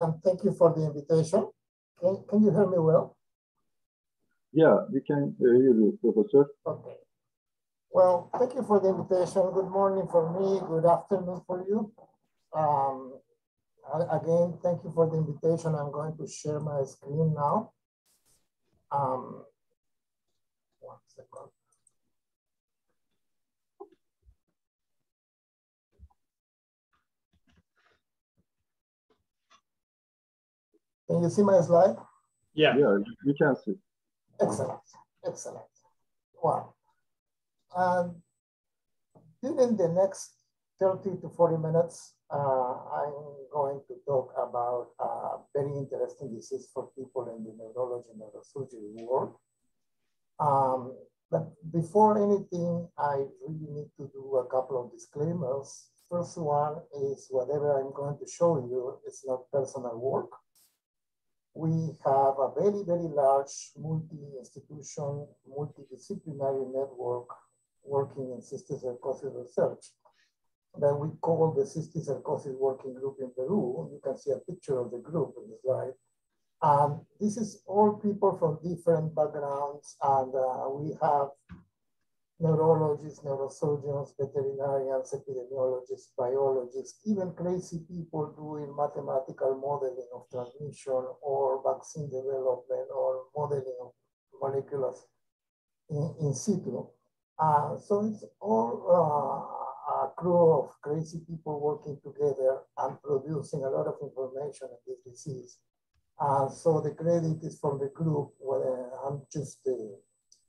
and thank you for the invitation. Can, can you hear me well? Yeah, we can hear you, Professor. Okay. Well, thank you for the invitation. Good morning for me. Good afternoon for you. Um, again, thank you for the invitation. I'm going to share my screen now. Um, one second. Can you see my slide? Yeah. Yeah, you can see. Excellent, excellent. Wow. And during the next 30 to 40 minutes, uh, I'm going to talk about a very interesting disease for people in the neurology and neurosurgery world. Um, but before anything, I really need to do a couple of disclaimers. First one is whatever I'm going to show you is not personal work we have a very, very large multi-institution, multidisciplinary network working in cysticercosis research that we call the cysticercosis working group in Peru. You can see a picture of the group in the slide. And this is all people from different backgrounds and uh, we have neurologists, neurosurgeons, veterinarians, epidemiologists, biologists, even crazy people doing mathematical modeling of transmission or vaccine development or modeling of molecules in, in situ. Uh, so it's all uh, a crew of crazy people working together and producing a lot of information on this disease. Uh, so the credit is from the group where I'm just the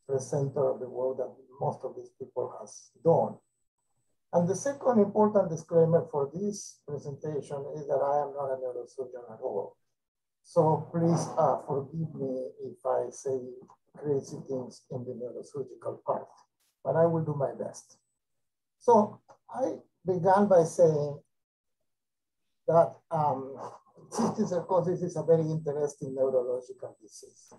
presenter of the work that most of these people has done. And the second important disclaimer for this presentation is that I am not a neurosurgeon at all. So please uh, forgive me if I say crazy things in the neurosurgical part, but I will do my best. So I began by saying that um, cysticercosis is a very interesting neurological disease.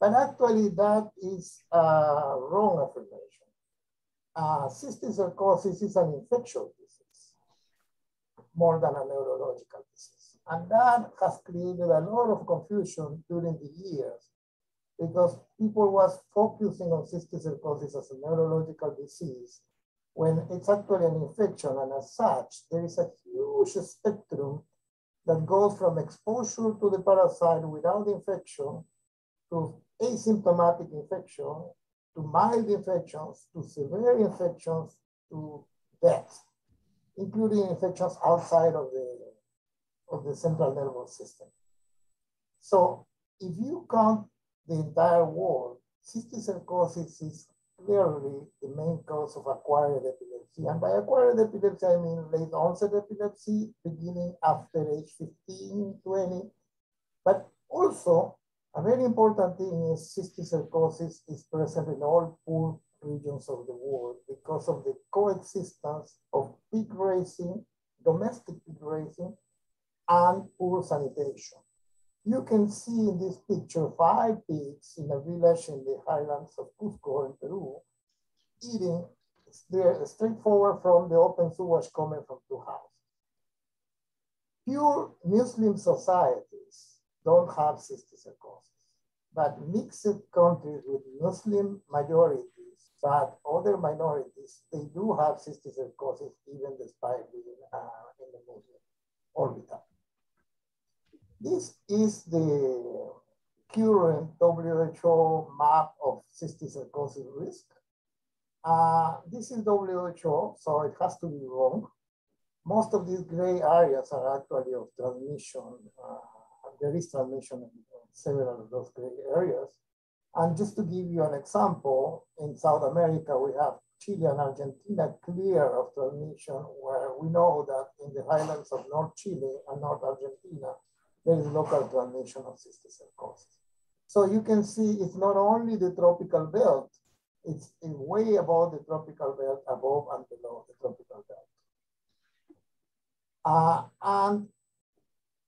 But actually that is a wrong affirmation. Uh, cysticercosis is an infectious disease more than a neurological disease. And that has created a lot of confusion during the years because people was focusing on cysticercosis as a neurological disease when it's actually an infection. And as such, there is a huge spectrum that goes from exposure to the parasite without infection to asymptomatic infection, to mild infections, to severe infections, to death, including infections outside of the, of the central nervous system. So if you count the entire world, cysticercosis is clearly the main cause of acquired epilepsy. And by acquired epilepsy, I mean late onset epilepsy, beginning after age 15, 20, but also a very important thing is cysticercosis is present in all poor regions of the world because of the coexistence of pig raising, domestic pig raising, and poor sanitation. You can see in this picture five pigs in a village in the highlands of Cusco in Peru eating they're straightforward from the open sewage coming from two houses. Pure Muslim societies don't have cysticercosis. But mixed countries with Muslim majorities, but other minorities, they do have cysticercosis even despite being uh, in the Muslim orbit. This is the current WHO map of cysticercosis risk. Uh, this is WHO, so it has to be wrong. Most of these gray areas are actually of transmission uh, there is transmission in several of those gray areas. And just to give you an example, in South America, we have Chile and Argentina clear of transmission, where we know that in the highlands of North Chile and North Argentina, there is local transmission of cysticercosis. So you can see it's not only the tropical belt, it's way above the tropical belt, above and below the tropical belt. Uh, and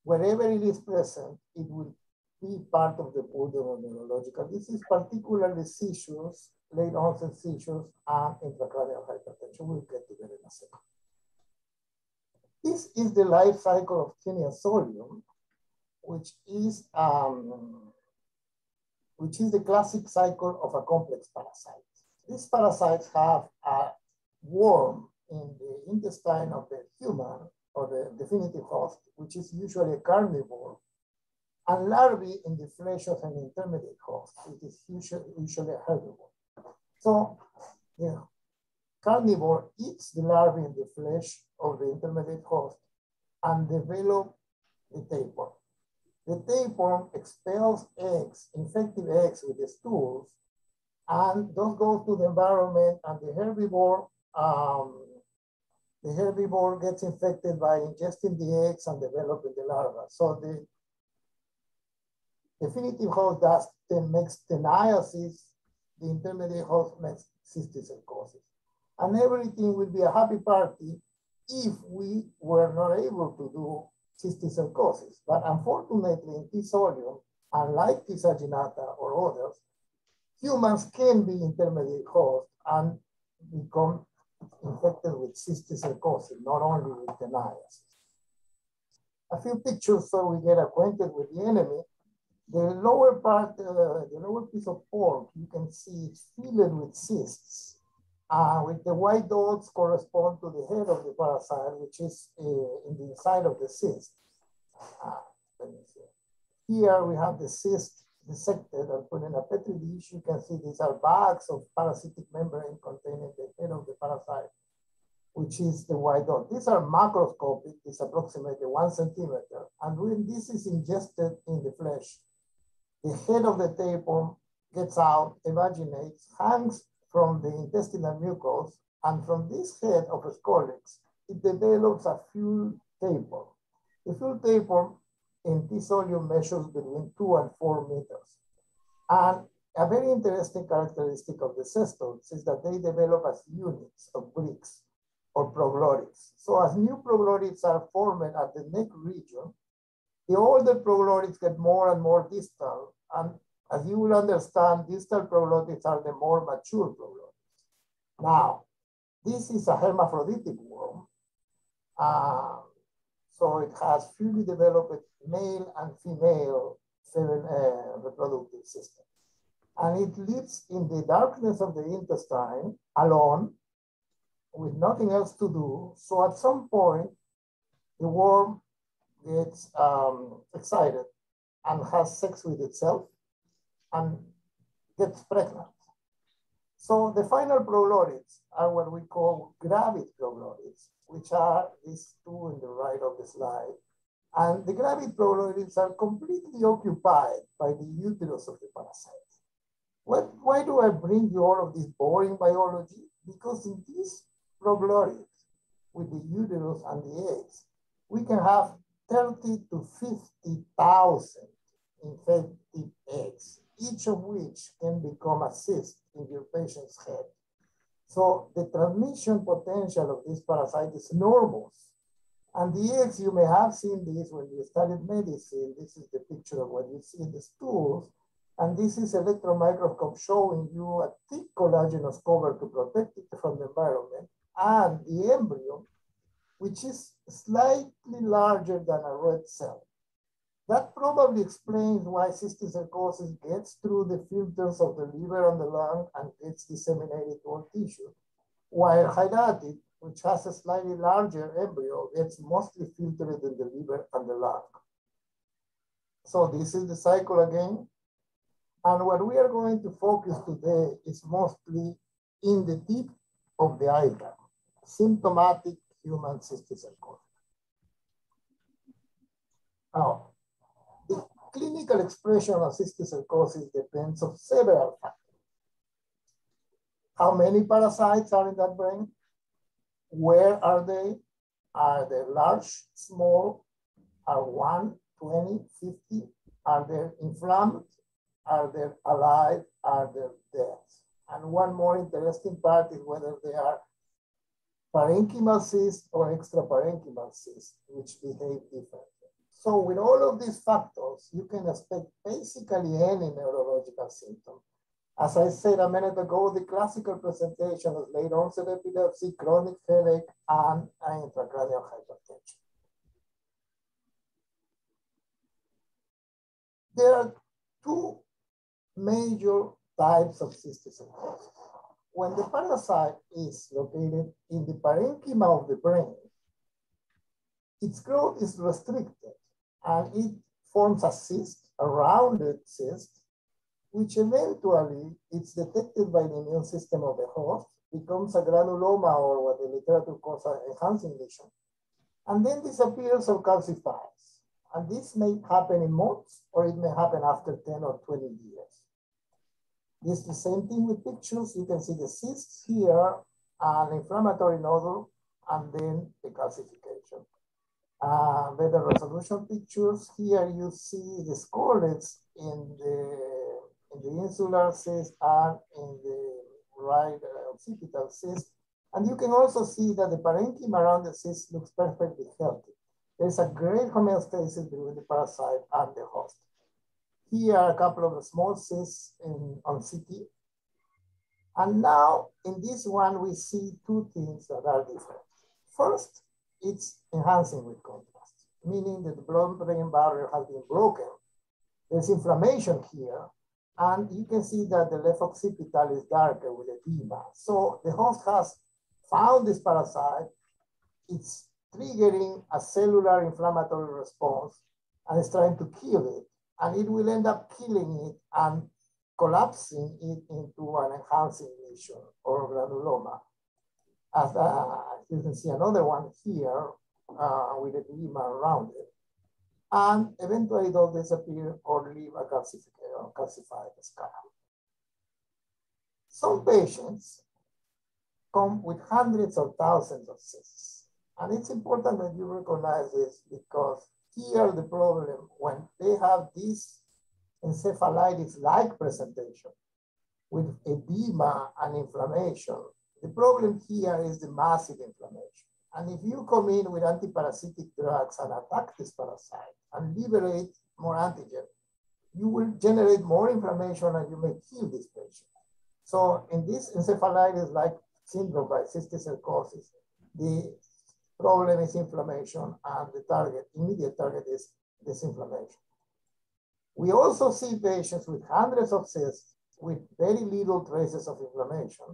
wherever it is present, it will be part of the burden of neurological disease, particularly seizures, late onset seizures, and intracranial hypertension. We'll get to that in a second. This is the life cycle of solium. which is um, which is the classic cycle of a complex parasite. These parasites have a worm in the intestine of the human or the definitive host, which is usually a carnivore, and larvae in the flesh of an intermediate host, which is usually, usually a herbivore. So the carnivore eats the larvae in the flesh of the intermediate host and develop the tapeworm. The tapeworm expels eggs, infective eggs with the stools, and those go to the environment and the herbivore um, the herbivore gets infected by ingesting the eggs and developing the larva. So the definitive host does then makes teniasis, the intermediate host makes cysticercosis. And everything will be a happy party if we were not able to do cysticercosis. But unfortunately, in T. solium, unlike T. saginata or others, humans can be intermediate host and become infected with cysticercosis, not only with teniasis. A few pictures so we get acquainted with the enemy. The lower part, uh, the lower piece of pork, you can see it's filled with cysts. Uh, with the white dots correspond to the head of the parasite, which is uh, in the inside of the cyst. Uh. Here we have the cyst dissected and put in a petri dish. You can see these are bags of parasitic membrane containing the head of the parasite, which is the white dot. These are macroscopic, it's approximately one centimeter. And when this is ingested in the flesh, the head of the tapeworm gets out, evaginates, hangs from the intestinal mucus, and from this head of scolex, it develops a fuel tapeworm. The fuel tapeworm in T. solium measures between two and four meters. And a very interesting characteristic of the cestodes is that they develop as units of bricks or proglottids. So as new proglottids are formed at the neck region, the older proglottids get more and more distal. And as you will understand, distal proglottids are the more mature proglottids. Now, this is a hermaphroditic worm. Uh, so it has fully developed male and female seven, uh, reproductive system. And it lives in the darkness of the intestine alone with nothing else to do. So at some point, the worm gets um, excited and has sex with itself and gets pregnant. So the final proglottids are what we call gravid proglottids, which are these two in the right of the slide. And the gravid proglottids are completely occupied by the uterus of the parasite. What, why do I bring you all of this boring biology? Because in these proglottids, with the uterus and the eggs, we can have 30 to 50,000 infected eggs, each of which can become a cyst in your patient's head. So the transmission potential of this parasite is enormous. And the eggs, you may have seen this when you studied medicine. This is the picture of what you see in the stools. And this is electron microscope showing you a thick collagenous cover to protect it from the environment and the embryo, which is slightly larger than a red cell. That probably explains why cystic cysticercosis gets through the filters of the liver and the lung and gets disseminated to all tissue, while hydatid, which has a slightly larger embryo, gets mostly filtered in the liver and the lung. So this is the cycle again. And what we are going to focus today is mostly in the tip of the iceberg, symptomatic human cysticercosis. Now, clinical expression of cysticercosis depends on several factors. How many parasites are in that brain? Where are they? Are they large, small? Are 1, 20, 50? Are they inflamed? Are they alive? Are they dead? And one more interesting part is whether they are parenchymal cysts or extraparenchymal cysts, which behave differently. So with all of these factors, you can expect basically any neurological symptom. As I said a minute ago, the classical presentation is late onset epilepsy, chronic headache, and intracranial hypertension. there are two major types of cysticercosis. When the parasite is located in the parenchyma of the brain, its growth is restricted and it forms a cyst, a rounded cyst, which eventually it's detected by the immune system of the host, becomes a granuloma or what the literature calls an enhancing lesion, and then disappears or calcifies. And this may happen in months or it may happen after 10 or 20 years. This is the same thing with pictures. You can see the cysts here, an inflammatory nodule, and then the calcification. Uh, better resolution pictures. Here you see the scolex in the in the insular cyst and in the right uh, occipital cyst. And you can also see that the parenchyma around the cyst looks perfectly healthy. There's a great homeostasis between the parasite and the host. Here are a couple of small cysts in, on CT. And now in this one, we see two things that are different. First, it's enhancing with contrast, meaning that the blood-brain barrier has been broken. There's inflammation here, and you can see that the left occipital is darker with edema. So the host has found this parasite, it's triggering a cellular inflammatory response and is trying to kill it. And it will end up killing it and collapsing it into an enhancing lesion or granuloma. As uh, you can see another one here uh, with edema around it. And eventually they'll disappear or leave a calcified calcified scar. Some patients come with hundreds of thousands of cysts. And it's important that you recognize this because here the problem when they have this encephalitis-like presentation with edema and inflammation, the problem here is the massive inflammation. And if you come in with antiparasitic drugs and attack this parasite and liberate more antigen, you will generate more inflammation and you may kill this patient. So in this encephalitis-like syndrome by cysticercosis, the problem is inflammation and the target, immediate target is this inflammation. We also see patients with hundreds of cysts with very little traces of inflammation,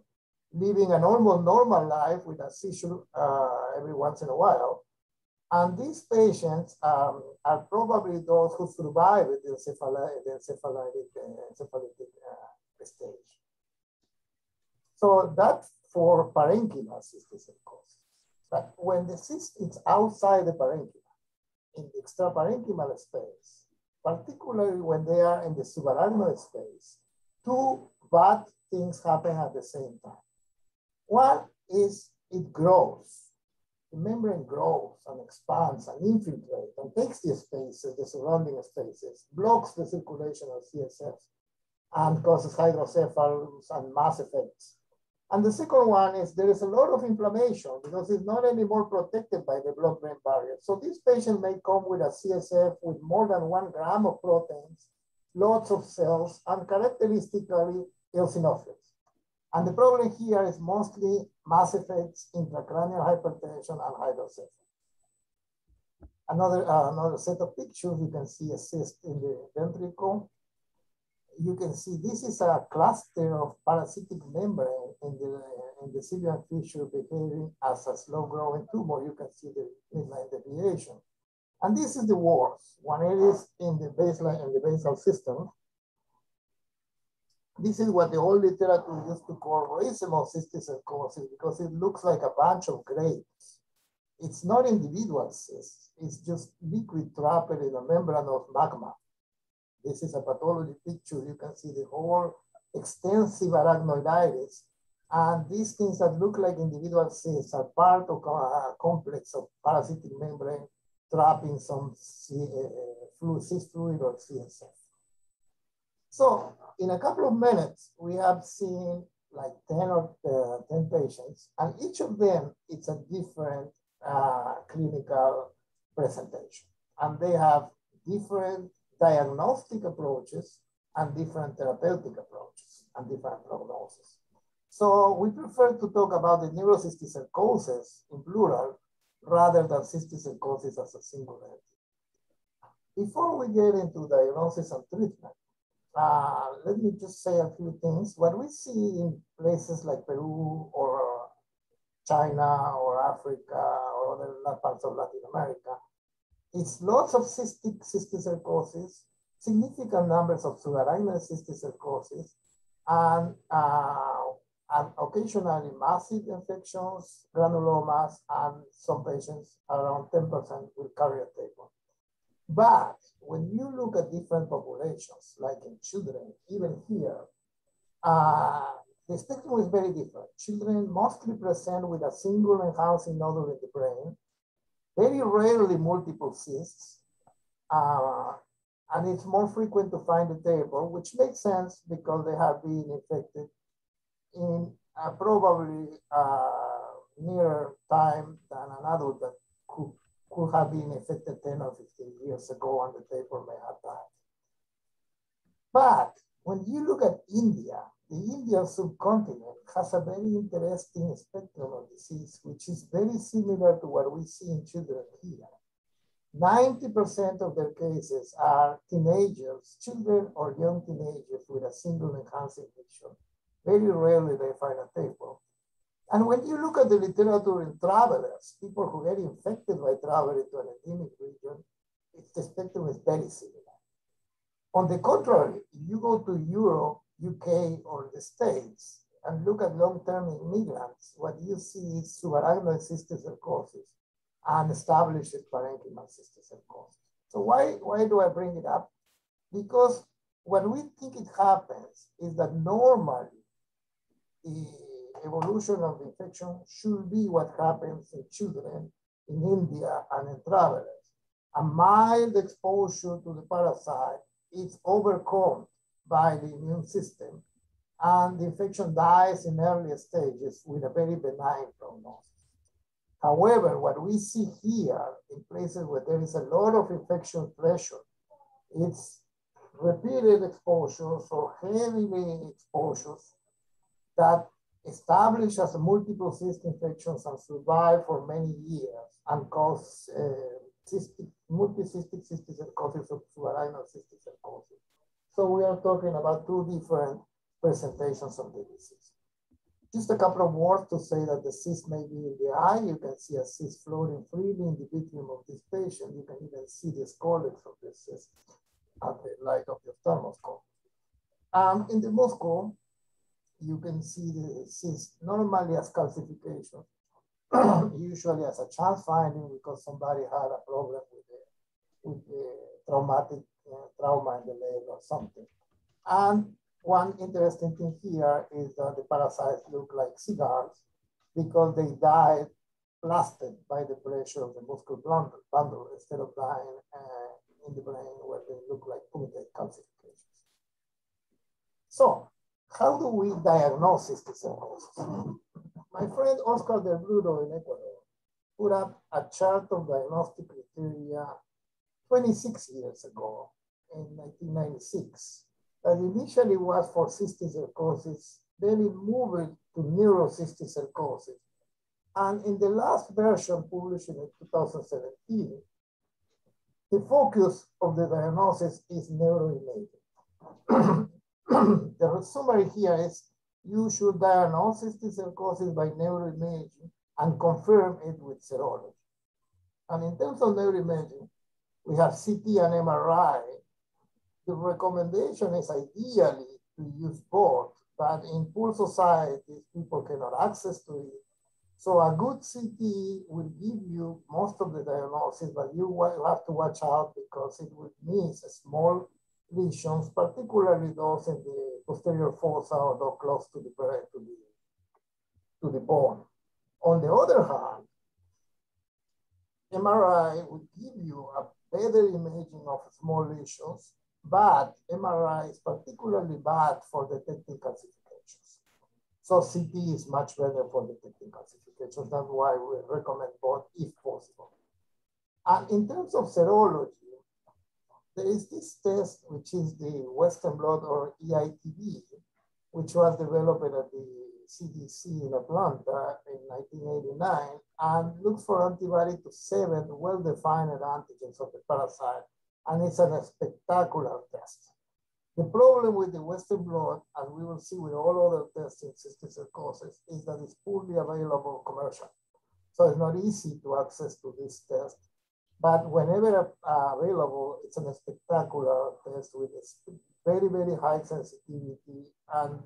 living an almost normal life with a seizure uh, every once in a while, and these patients um, are probably those who survive the encephalitic, the encephalitic, uh, encephalitic uh, stage. So that's for parenchyma cysticercosis. But when the cyst is outside the parenchyma, in the extraparenchymal space, particularly when they are in the subarachnoid space, two bad things happen at the same time. One is it grows the membrane grows and expands and infiltrates and takes the spaces, the surrounding spaces, blocks the circulation of CSF and causes hydrocephalus and mass effects. And the second one is there is a lot of inflammation because it's not anymore protected by the blood-brain barrier. So this patient may come with a CSF with more than one gram of proteins, lots of cells, and characteristically eosinophils. And the problem here is mostly mass effects, intracranial hypertension, and hydrocephalus. Another, uh, another set of pictures, you can see a cyst in the ventricle. You can see this is a cluster of parasitic membrane in the, in the Sylvian fissure behaving as a slow growing tumor. You can see the midline deviation. And this is the worst. When it is in the baseline, in the basal system, this is what the old literature used to call racemose cysticercosis because it looks like a bunch of grapes. It's not individual cysts, it's just liquid trapped in a membrane of magma. This is a pathology picture. You can see the whole extensive arachnoiditis. And these things that look like individual cysts are part of a complex of parasitic membrane trapping some uh, fluid, cyst fluid or CSF. So in a couple of minutes, we have seen like 10 or uh, 10 patients, and each of them, it's a different uh, clinical presentation. And they have different diagnostic approaches and different therapeutic approaches and different prognosis. So we prefer to talk about the neurocysticercosis in plural rather than cysticercosis as a single entity. before we get into diagnosis and treatment, uh, let me just say a few things. What we see in places like Peru or China or Africa or other parts of Latin America is lots of cystic cysticercosis, significant numbers of subarachnoid cysticercosis, and, uh, and occasionally massive infections, granulomas, and some patients, around 10% will carry a tapeworm. But when you look at different populations, like in children, even here, uh, the spectrum is very different. Children mostly present with a single enhancing nodule in the brain, very rarely multiple cysts, uh, and it's more frequent to find a table, which makes sense because they have been infected in uh, probably uh, nearer time than an adult that could could have been infected 10 or 15 years ago and the tapeworm may have died. But when you look at India, the Indian subcontinent has a very interesting spectrum of disease, which is very similar to what we see in children here. 90% of their cases are teenagers, children or young teenagers with a single enhancing lesion. Very rarely they find a tapeworm. And when you look at the literature in travelers, people who get infected by traveling to an endemic region, the spectrum is very similar. On the contrary, if you go to Europe, UK, or the States, and look at long-term immigrants, what you see is subarachnoid cysticercosis and established parenchymal cysticercosis. So why, why do I bring it up? Because what we think it happens is that normally eh, evolution of infection should be what happens in children in India and in travelers. A mild exposure to the parasite is overcome by the immune system and the infection dies in early stages with a very benign prognosis. However, what we see here in places where there is a lot of infection pressure, it's repeated exposures or heavy exposures that establish as multiple cyst infections and survive for many years and cause uh, cystic, multicystic cysticercosis of subarachnoid cysticercosis. So we are talking about two different presentations of the disease. Just a couple of words to say that the cyst may be in the eye. You can see a cyst floating freely in the vitreum of this patient. You can even see the scolex of the cyst at the light of the thermoscope. Um, in the muscle, you can see the cyst normally as calcification, usually as a chance finding because somebody had a problem with the, with the traumatic uh, trauma in the leg or something. And one interesting thing here is that the parasites look like cigars because they died blasted by the pressure of the muscle bundle, instead of dying uh, in the brain where they look like punctate calcifications. So how do we diagnose cysticercosis? My friend Oscar Del Brutto in Ecuador put up a chart of diagnostic criteria 26 years ago in 1996 that initially was for cystic cysticercosis, then it moved to neurocystic neurocysticercosis. And in the last version published in 2017, the focus of the diagnosis is neuroimaging. the summary here is you should diagnose cysticercosis by neuroimaging and confirm it with serology. And in terms of neuroimaging, we have CT and MRI. The recommendation is ideally to use both, but in poor societies, people cannot access to it. So a good CT will give you most of the diagnosis, but you have to watch out because it will miss a small lesions, particularly those in the posterior fossa or those close to the, to the, to the bone. On the other hand, MRI will give you a better imaging of small lesions, but MRI is particularly bad for detecting calcifications. So CT is much better for detecting calcifications. That's why we recommend both if possible. And in terms of serology, there is this test, which is the Western blot or EITB, which was developed at the CDC in Atlanta in 1989 and looks for antibody to seven well-defined antigens of the parasite and it's a spectacular test. The problem with the Western blot, as we will see with all other tests in cysticercosis, is that it's poorly available commercially. So it's not easy to access to this test. But whenever uh, available, it's a spectacular test with very, very high sensitivity and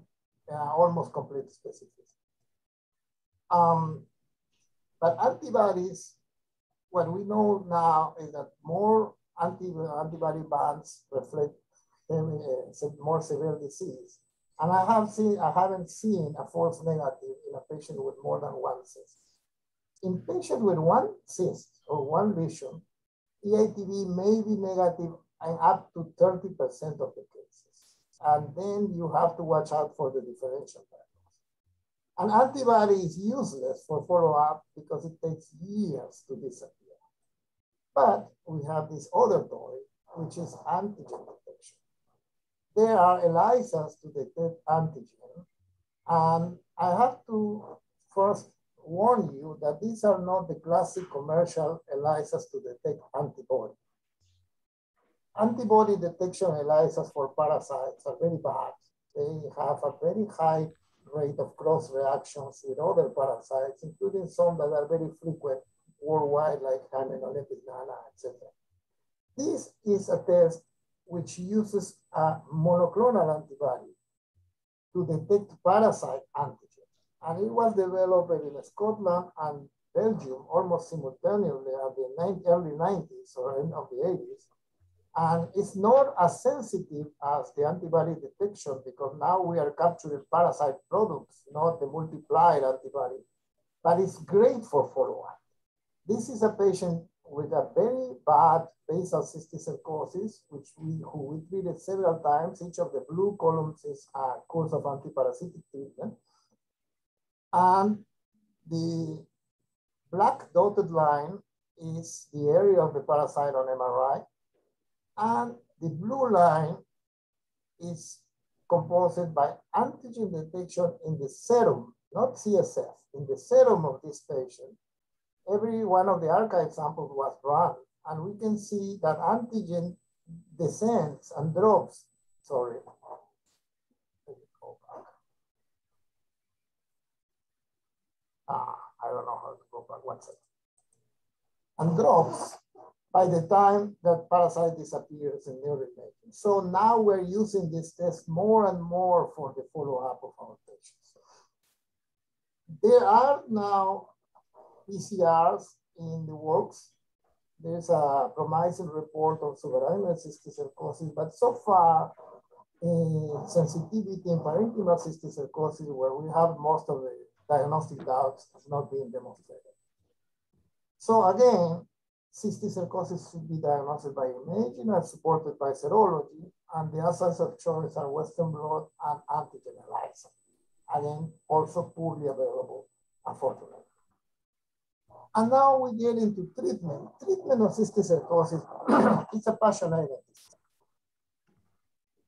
uh, almost complete specificity. Um, but antibodies, what we know now is that more anti antibody bands reflect uh, more severe disease. And I have seen, I haven't seen a false negative in a patient with more than one cyst. In patients with one cyst or one lesion, EITB may be negative in up to 30% of the cases. And then you have to watch out for the differential patterns. An antibody is useless for follow-up because it takes years to disappear. But we have this other toy, which is antigen detection. There are ELISAs to detect antigen. And I have to first warn you that these are not the classic commercial ELISAs to detect antibody. Antibody detection ELISAs for parasites are very bad. They have a very high rate of cross reactions with other parasites, including some that are very frequent worldwide, like Hymenolepis nana, etc. This is a test which uses a monoclonal antibody to detect parasite antigen. And it was developed in Scotland and Belgium almost simultaneously at the early 90s or end of the 80s. And it's not as sensitive as the antibody detection because now we are capturing parasite products, not the multiplied antibody, but it's great for follow-up. This is a patient with a very bad basal cysticercosis, which we, who we treated several times. Each of the blue columns is a course of antiparasitic treatment. And the black dotted line is the area of the parasite on MRI. And the blue line is composed by antigen detection in the serum, not CSF, in the serum of this patient. Every one of the archive samples was run, and we can see that antigen descends and drops, sorry, Ah, I don't know how to go back one second. And drops by the time that parasite disappears in neuroimaging. So now we're using this test more and more for the follow-up of our patients. There are now PCRs in the works. There's a promising report of subarachnoid cysticercosis, but so far, uh, sensitivity in parenchymal cysticercosis, where we have most of the diagnostic doubts has not been demonstrated. So again, cysticercosis should be diagnosed by imaging and supported by serology, and the assays of choice are Western blot and antigen ELISA. Again, also poorly available, unfortunately. And now we get into treatment. Treatment of cysticercosis is a passion passionate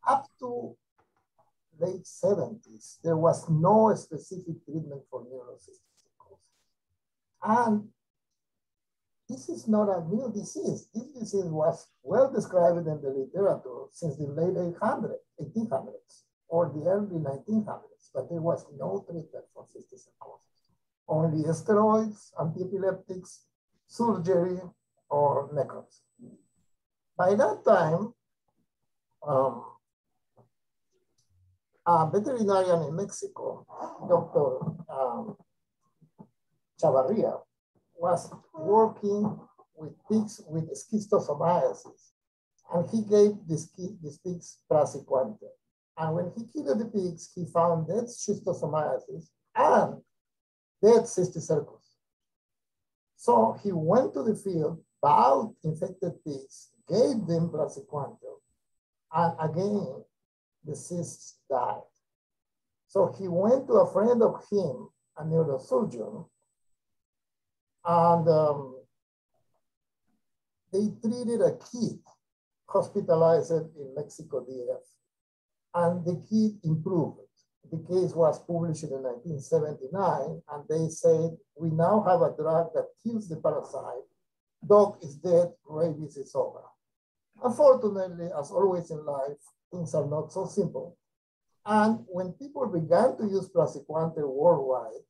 Up to late 70s, there was no specific treatment for neurocystic And this is not a new disease. This disease was well described in the literature since the late 800, 1800s or the early 1900s, but there was no treatment for cystic Only steroids, antiepileptics, surgery, or necrosis. By that time, um, a veterinarian in Mexico, Dr. Um, Chavarria, was working with pigs with schistosomiasis, and he gave this pigs praziquantel. And when he killed the pigs, he found dead schistosomiasis and dead cysticercus. So he went to the field, bowed infected pigs, gave them praziquantel, and again, the cysts died. So he went to a friend of him, a neurosurgeon, and um, they treated a kid hospitalized in Mexico DF, and the kid improved. The case was published in 1979, and they said, we now have a drug that kills the parasite. Dog is dead, rabies is over. Unfortunately, as always in life, things are not so simple. And when people began to use praziquantel worldwide,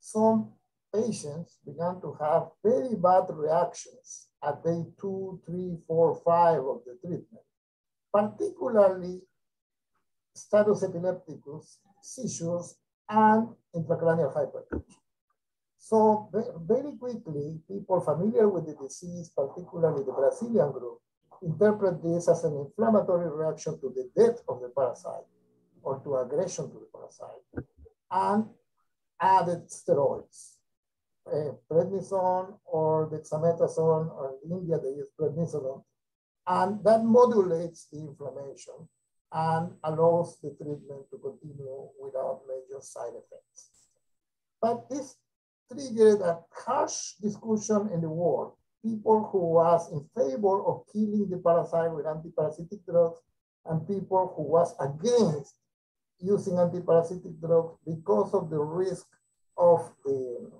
some patients began to have very bad reactions at day two, three, four, five of the treatment, particularly status epilepticus, seizures, and intracranial hypertension. So very quickly, people familiar with the disease, particularly the Brazilian group, interpret this as an inflammatory reaction to the death of the parasite or to aggression to the parasite and added steroids, uh, prednisone or dexamethasone, or in India they use prednisolone, and that modulates the inflammation and allows the treatment to continue without major side effects. But this triggered a harsh discussion in the world. People who was in favor of killing the parasite with antiparasitic drugs and people who was against using antiparasitic drugs because of the risk of the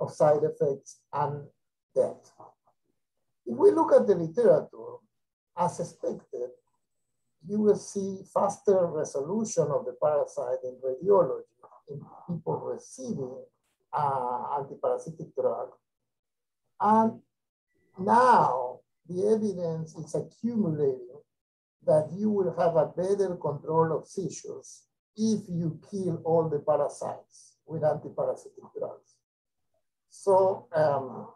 of side effects and death. If we look at the literature, as expected, you will see faster resolution of the parasite in radiology in people receiving uh, antiparasitic drug. And now the evidence is accumulating that you will have a better control of seizures if you kill all the parasites with antiparasitic drugs. So um,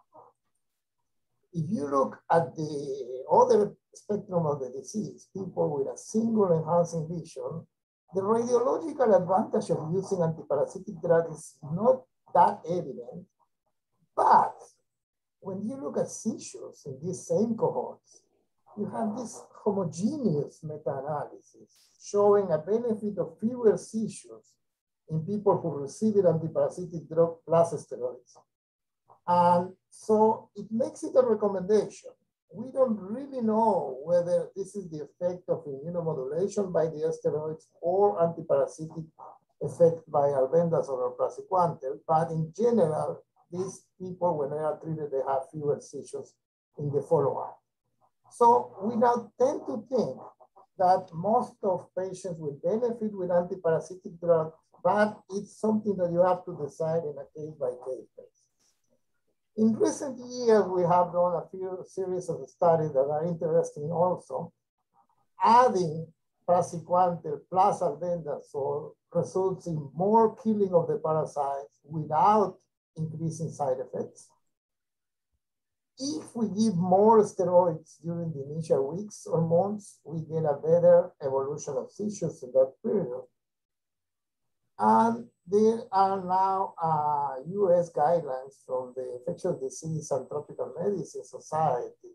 if you look at the other spectrum of the disease, people with a single enhancing lesion, the radiological advantage of using antiparasitic drugs is not that evident. But when you look at seizures in these same cohorts, you have this homogeneous meta-analysis showing a benefit of fewer seizures in people who received an antiparasitic drug plus steroids. And so it makes it a recommendation. We don't really know whether this is the effect of immunomodulation by the steroids or antiparasitic effect by albendazole or praziquantel, but in general, these people, when they are treated, they have fewer seizures in the follow-up. So we now tend to think that most of patients will benefit with antiparasitic drugs, but it's something that you have to decide in a case-by-case basis. In recent years, we have done a few series of studies that are interesting also, adding praziquantel plus albendazole results in more killing of the parasites without increasing side effects. If we give more steroids during the initial weeks or months, we get a better evolution of seizures in that period. And there are now uh, US guidelines from the Infectious Disease and Tropical Medicine Society,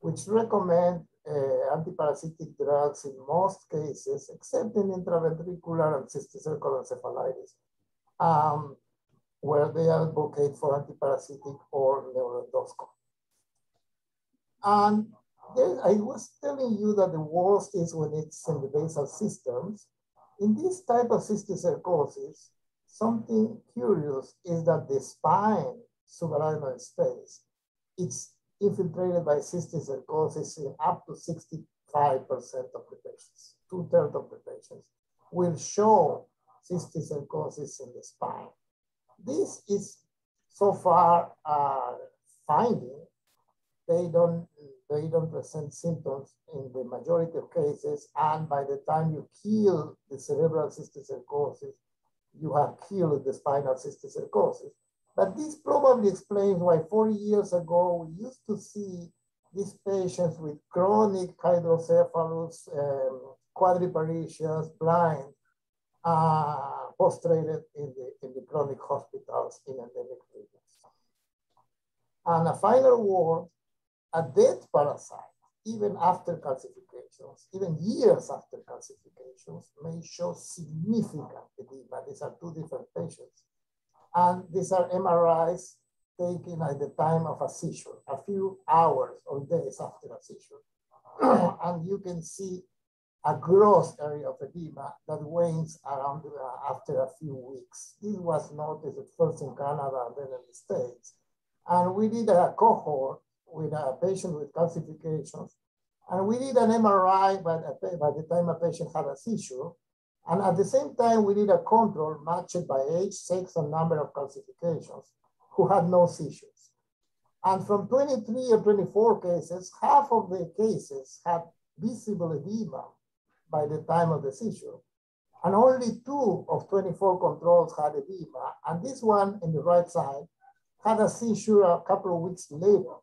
which recommend uh, antiparasitic drugs in most cases, except in intraventricular and cysticercal encephalitis, um, where they advocate for antiparasitic or neuroendoscopy. And there, I was telling you that the worst is when it's in the basal systems. In this type of cysticercosis, something curious is that the spine subarachnoid space, it's infiltrated by cysticercosis in up to 65% of the patients, two thirds of the patients will show cysticercosis in the spine. This is so far uh, finding. They don't, they don't present symptoms in the majority of cases. And by the time you kill the cerebral cysticercosis, you have killed the spinal cysticercosis. But this probably explains why 40 years ago, we used to see these patients with chronic hydrocephalus, um, quadriparesias, blind, uh, postrated in the, in the chronic hospitals in endemic regions. And a final word, a dead parasite, even after calcifications, even years after calcifications, may show significant edema. These are two different patients and these are MRIs taken at the time of a seizure, a few hours or days after a seizure. and you can see a gross area of edema that wanes around uh, after a few weeks. This was noticed first in Canada and then in the States. And we did a cohort with a patient with calcifications And we did an MRI by the, by the time a patient had a seizure. And at the same time, we did a control matched by age, sex, and number of calcifications who had no seizures. And from 23 or 24 cases, half of the cases had visible edema by the time of the seizure. And only two of 24 controls had edema. And this one in the right side had a seizure a couple of weeks later.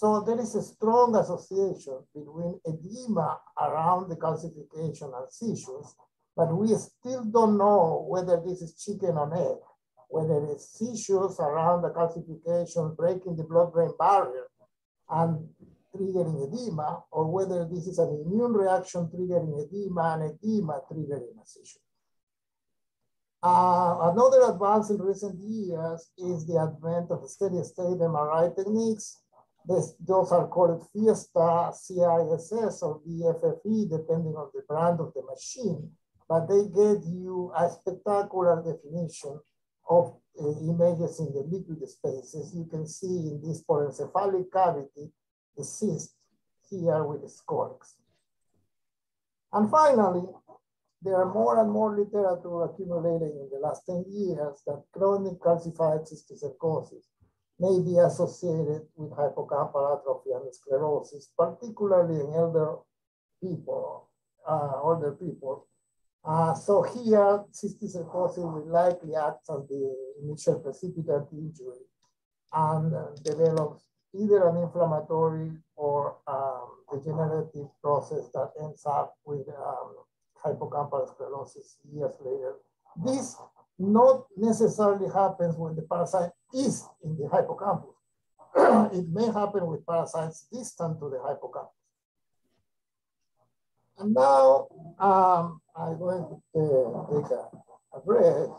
So there is a strong association between edema around the calcification and seizures, but we still don't know whether this is chicken or egg whether it's seizures around the calcification, breaking the blood-brain barrier and triggering edema, or whether this is an immune reaction triggering edema and edema triggering a seizure. Uh, another advance in recent years is the advent of steady state MRI techniques. This, those are called Fiesta, CISS, or DFFE, depending on the brand of the machine, but they get you a spectacular definition of uh, images in the liquid spaces. You can see in this porencephalic cavity, cyst here with scolex. And finally, there are more and more literature accumulating in the last 10 years that chronic calcified cysticercosis may be associated with hippocampal atrophy and sclerosis, particularly in elder people, uh, older people, uh, so here, cysticercosis will likely act as the initial precipitant injury and uh, develops either an inflammatory or um, degenerative process that ends up with um, sclerosis years later. This not necessarily happens when the parasite is in the hippocampus. it may happen with parasites distant to the hippocampus. And now um, I'm going to take a, a break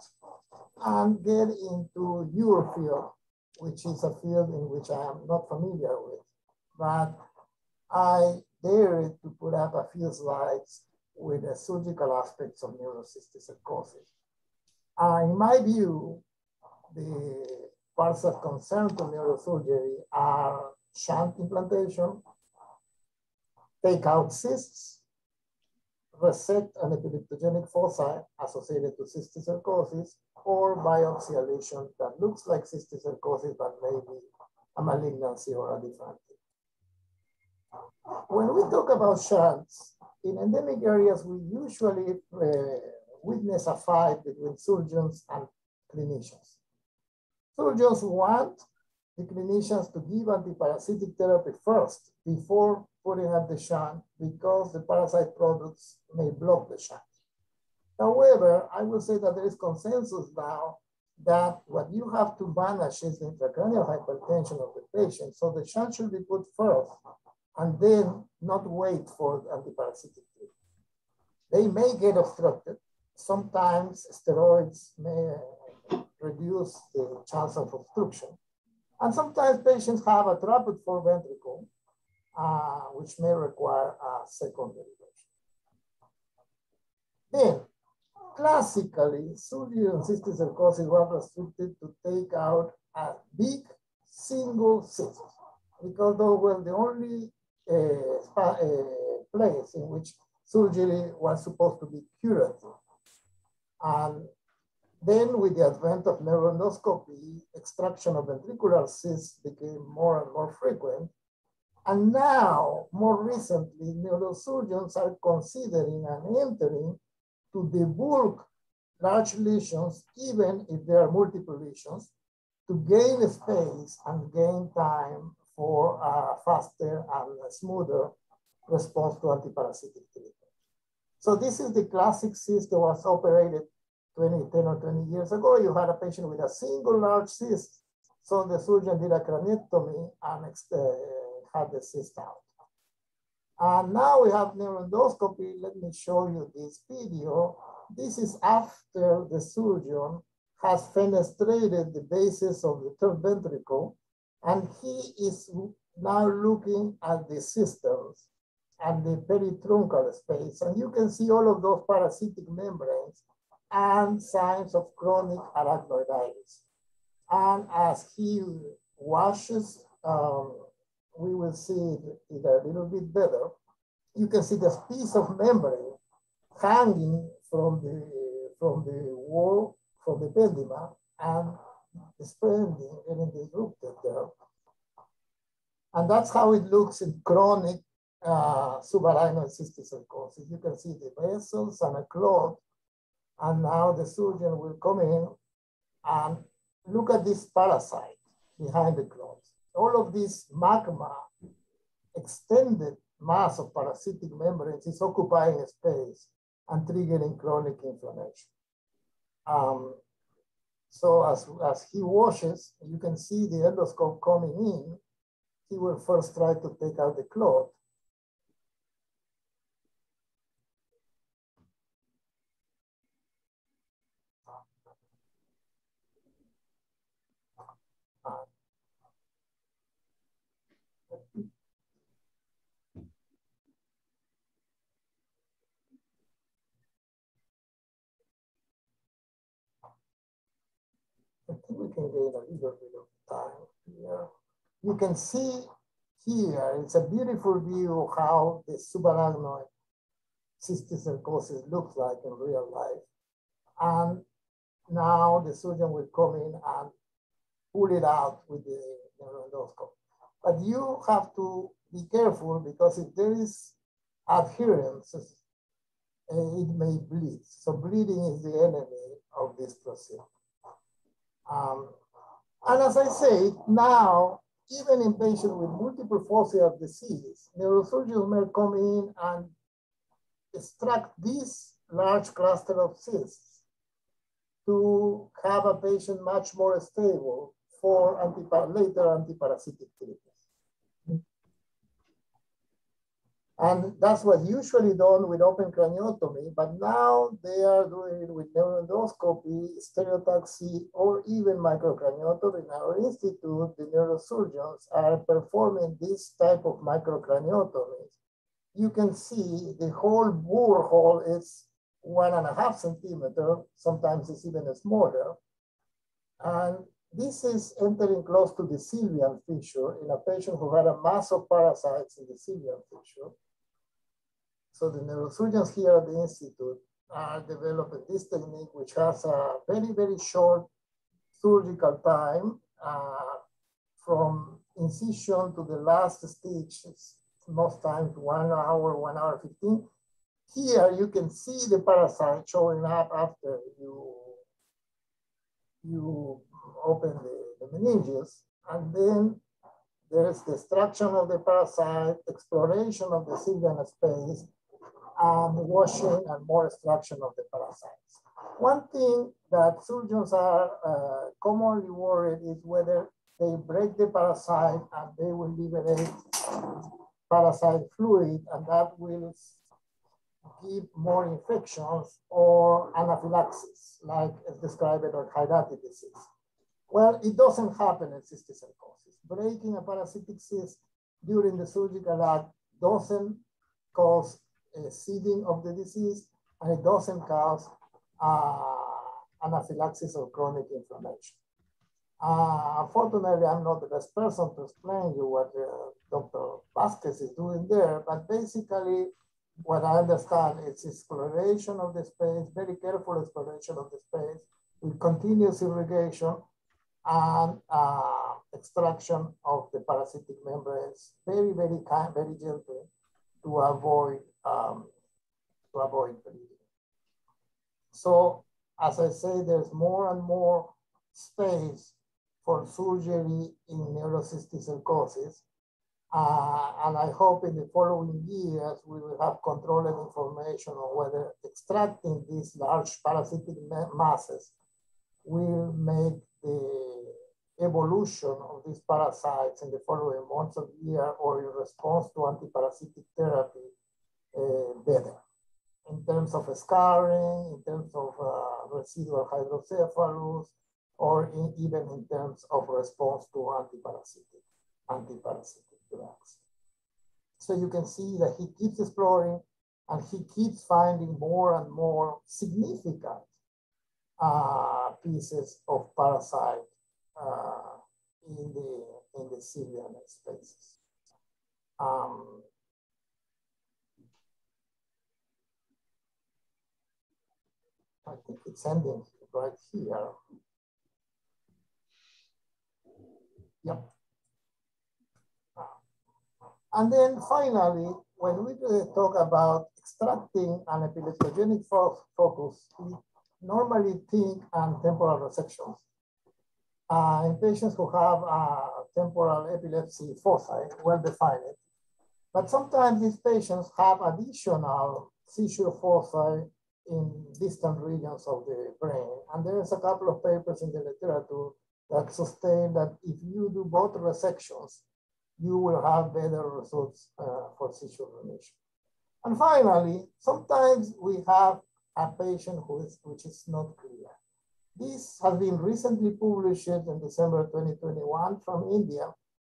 and get into your field, which is a field in which I am not familiar with. But I dared to put up a few slides with the surgical aspects of neurocysticercosis. Uh, in my view, the parts of concern to neurosurgery are shunt implantation, take out cysts, resect an epileptogenic foci associated to cystic cysticercosis or biopsy lesion that looks like cysticercosis but maybe a malignancy or a different. When we talk about shunts, in endemic areas, we usually uh, witness a fight between surgeons and clinicians. Surgeons want the clinicians to give antiparasitic therapy first before putting up the shunt because the parasite products may block the shunt. However, I will say that there is consensus now that what you have to manage is the intracranial hypertension of the patient. So the shunt should be put first and then not wait for antiparasitic treatment. They may get obstructed. Sometimes steroids may reduce the chance of obstruction. And sometimes patients have a trapped fourth ventricle uh, which may require a secondary version. Then, classically, surgery on cysticercosis was restricted to take out a big single cyst because those were the only uh, spa, uh, place in which surgery was supposed to be curative. And then with the advent of neuroendoscopy, extraction of ventricular cysts became more and more frequent. And now, more recently, neurosurgeons are considering and entering to debulk large lesions, even if there are multiple lesions, to gain space and gain time for a faster and smoother response to antiparasitic treatment. So this is the classic cyst that was operated 20, 10 or 20 years ago. You had a patient with a single large cyst. So the surgeon did a craniectomy and uh, had the cyst out. And now we have neuroendoscopy. Let me show you this video. This is after the surgeon has fenestrated the basis of the third ventricle, and he is now looking at the cisterns and the peritruncal space. And you can see all of those parasitic membranes and signs of chronic arachnoiditis. And as he washes um, we will see it, a little bit better. you can see this piece of membrane hanging from the, from the wall, from the ependyma, and expanding and disrupted there. And that's how it looks in chronic uh, subarachnoid cysticercosis. You can see the vessels and a clot, and now the surgeon will come in and look at this parasite behind the clot. All of this magma, extended mass of parasitic membranes is occupying space and triggering chronic inflammation. Um, so as, as he washes, you can see the endoscope coming in. He will first try to take out the clot. I of time here. You can see here, it's a beautiful view of how the subarachnoid cysticercosis looks like in real life. And now the surgeon will come in and pull it out with the neuroendoscope. But you have to be careful because if there is adherence, uh, it may bleed. So bleeding is the enemy of this procedure. Um, and as I say, now, even in patients with multiple foci of disease, neurosurgeons may come in and extract this large cluster of cysts to have a patient much more stable for antipar later antiparasitic treatment. And that's what usually done with open craniotomy, but now they are doing it with neuroendoscopy, stereotaxy, or even microcraniotomy. In our institute, the neurosurgeons are performing this type of microcraniotomies. You can see the whole bore hole is one and a half centimeter, sometimes it's even smaller. And this is entering close to the sylvian fissure in a patient who had a mass of parasites in the sylvian fissure. So the neurosurgeons here at the Institute are developing this technique, which has a very, very short surgical time uh, from incision to the last stitch. It's most times one hour, one hour 15. Here you can see the parasite showing up after you, you open the, the meninges. And then there's destruction of the parasite, exploration of the sylvian space, and washing and more extraction of the parasites. One thing that surgeons are uh, commonly worried is whether they break the parasite and they will liberate parasite fluid and that will give more infections or anaphylaxis, like is described in hydatid disease. Well, it doesn't happen in cysticercosis. Breaking a parasitic cyst during the surgical act doesn't cause seeding of the disease, and it doesn't cause uh, anaphylaxis or chronic inflammation. Uh, unfortunately, I'm not the best person to explain you what uh, Dr. Vasquez is doing there, but basically what I understand is exploration of the space, very careful exploration of the space with continuous irrigation and uh, extraction of the parasitic membranes very, very kind, very gently to avoid um. So as I say, there's more and more space for surgery in neurocysticercosis. Uh, and I hope in the following years, we will have controlled information on whether extracting these large parasitic masses will make the evolution of these parasites in the following months of year or in response to antiparasitic therapy better in terms of scarring, in terms of uh, residual hydrocephalus, or in, even in terms of response to antiparasitic, antiparasitic drugs. So you can see that he keeps exploring and he keeps finding more and more significant uh, pieces of parasite uh, in the in the sylvian spaces. Um, I think it's ending right here. Yep. And then finally, when we talk about extracting an epileptogenic focus, we normally think on temporal resections. Uh, in patients who have uh, temporal epilepsy foci, well defined. But sometimes these patients have additional seizure foci in distant regions of the brain. And there's a couple of papers in the literature that sustain that if you do both resections, you will have better results uh, for seizure remission. And finally, sometimes we have a patient who is, which is not clear. This has been recently published in December 2021 from India.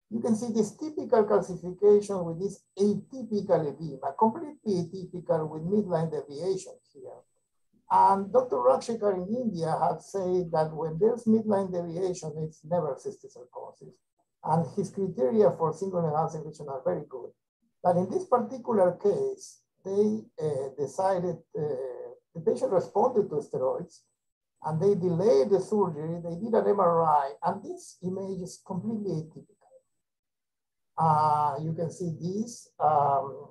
You can see this typical calcification with this atypical edema, completely atypical with midline deviation here. And Dr. Rajshekhar in India had said that when there's midline deviation, it's never cysticercosis. And his criteria for single lesion are very good. But in this particular case, they uh, decided, uh, the patient responded to steroids and they delayed the surgery. They did an MRI and this image is completely atypical. Uh, you can see this um,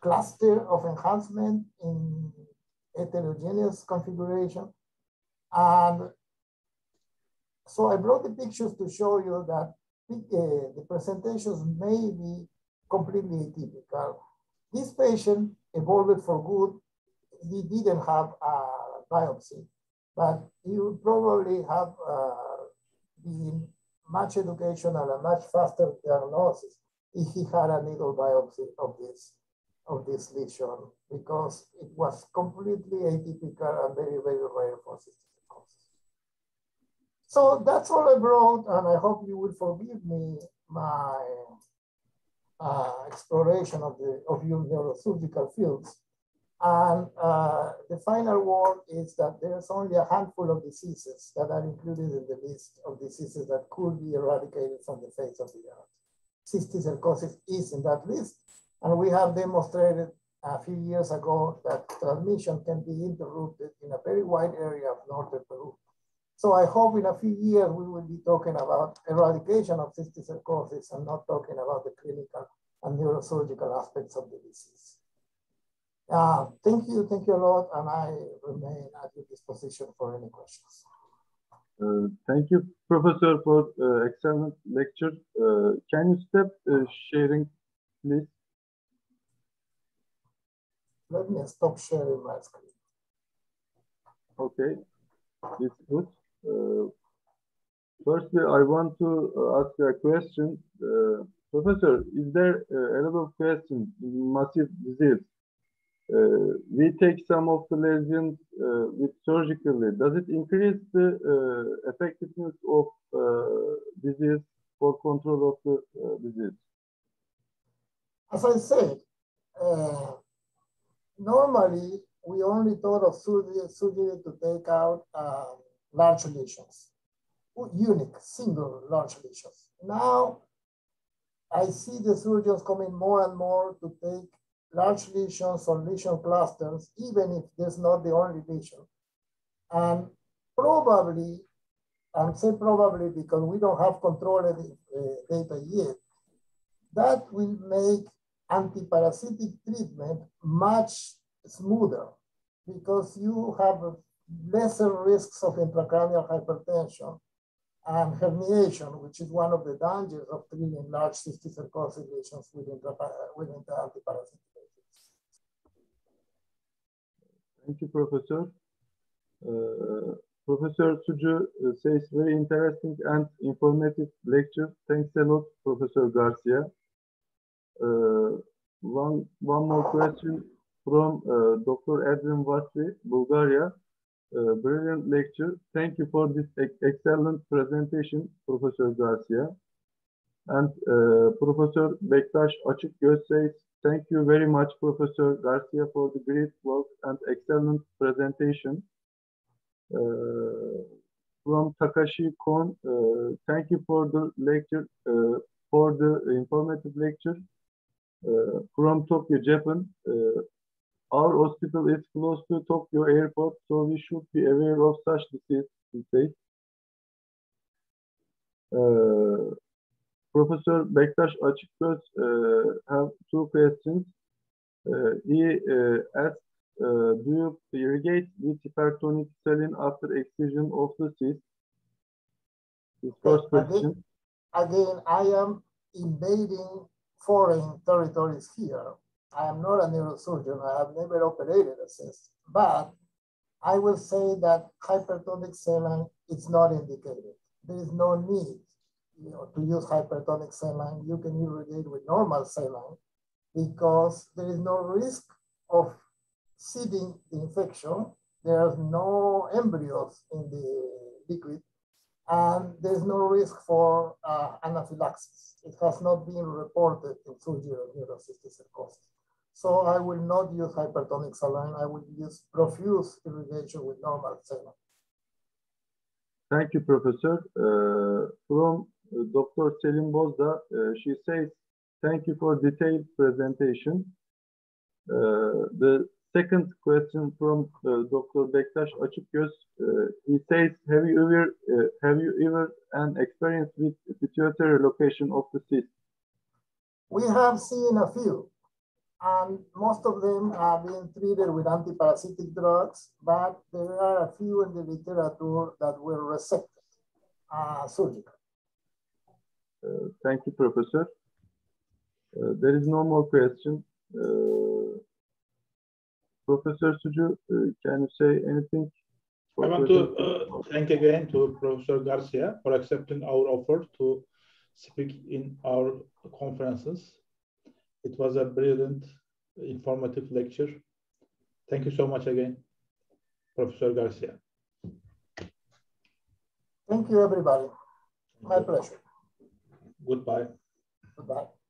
cluster of enhancement in heterogeneous configuration. And so I brought the pictures to show you that uh, the presentations may be completely atypical. This patient evolved for good. He didn't have a biopsy, but he would probably have uh, been much education and a much faster diagnosis if he had a needle biopsy of this of this lesion because it was completely atypical and very, very rare for cysticercosis. So that's all I brought, and I hope you will forgive me my uh, exploration of the of your neurosurgical fields. And uh, the final word is that there's only a handful of diseases that are included in the list of diseases that could be eradicated from the face of the earth. Cysticercosis is in that list, and we have demonstrated a few years ago that transmission can be interrupted in a very wide area of northern Peru. So I hope in a few years we will be talking about eradication of cysticercosis and not talking about the clinical and neurosurgical aspects of the disease. Uh, thank you, thank you a lot, and I remain at your disposition for any questions. Uh, thank you, Professor, for uh, excellent lecture. Uh, can you step uh, sharing, please? Let me stop sharing my screen. Okay, it's good. Uh, firstly, I want to ask a question. Professor, is there a lot of questions in massive disease we take some of the lesions uh, with surgically. Does it increase the uh, effectiveness of disease for control of the disease? As I said, normally we only thought of surgery, surgery to take out um, large lesions, unique, single large lesions. Now I see the surgeons coming more and more to take large lesions or lesion clusters, even if there's not the only lesion. And probably, I'm saying probably because we don't have controlled uh, data yet, that will make antiparasitic treatment much smoother because you have lesser risks of intracranial hypertension and herniation, which is one of the dangers of treating large cysticercosis lesions with, with antiparasitic Thank you, Professor. Uh, Professor Suju uh, says very interesting and informative lecture. Thanks a lot, Professor Garcia. Uh, one, one more question from uh, Dr. Adrian Vasri, Bulgaria. Uh, brilliant lecture. Thank you for this excellent presentation, Professor Garcia. And uh, Professor Bektaş Açıkgöz says Thank you very much, Professor Garcia, for the great work and excellent presentation. Uh, from Takashi Kon, uh, thank you for the lecture, uh, for the informative lecture. Uh, from Tokyo, Japan, uh, our hospital is close to Tokyo airport, so we should be aware of such disease, says. Uh, Professor Bektaş Açıkgöz uh, have two questions. Uh, he uh, asked, uh, do you irrigate with hypertonic saline after excision of the cyst? His first question. Again, I am invading foreign territories here. I am not a neurosurgeon. I have never operated a cyst, but I will say that hypertonic saline is not indicated. There is no need you know, to use hypertonic saline. You can irrigate with normal saline because there is no risk of seeding the infection. There are no embryos in the liquid and there's no risk for uh, anaphylaxis. It has not been reported in surgery of neurocysticercosis. So I will not use hypertonic saline. I will use profuse irrigation with normal saline. Thank you, Professor. Uh, from Dr. Selim Bozda, she says, thank you for detailed presentation. The second question from Dr. Bektaş Açıkgöz. He says, have you ever have you ever an experience with pituitary location of the cyst? We have seen a few, and most of them have been treated with antiparasitic drugs, but there are a few in the literature that were resected uh, surgically. Uh, thank you, Professor. Uh, there is no more question. Uh, Professor Suju, uh, can you say anything? I want to uh, thank again to Professor Garcia for accepting our offer to speak in our conferences. It was a brilliant, informative lecture. Thank you so much again, Professor Garcia. Thank you, everybody. My pleasure. Goodbye. Goodbye.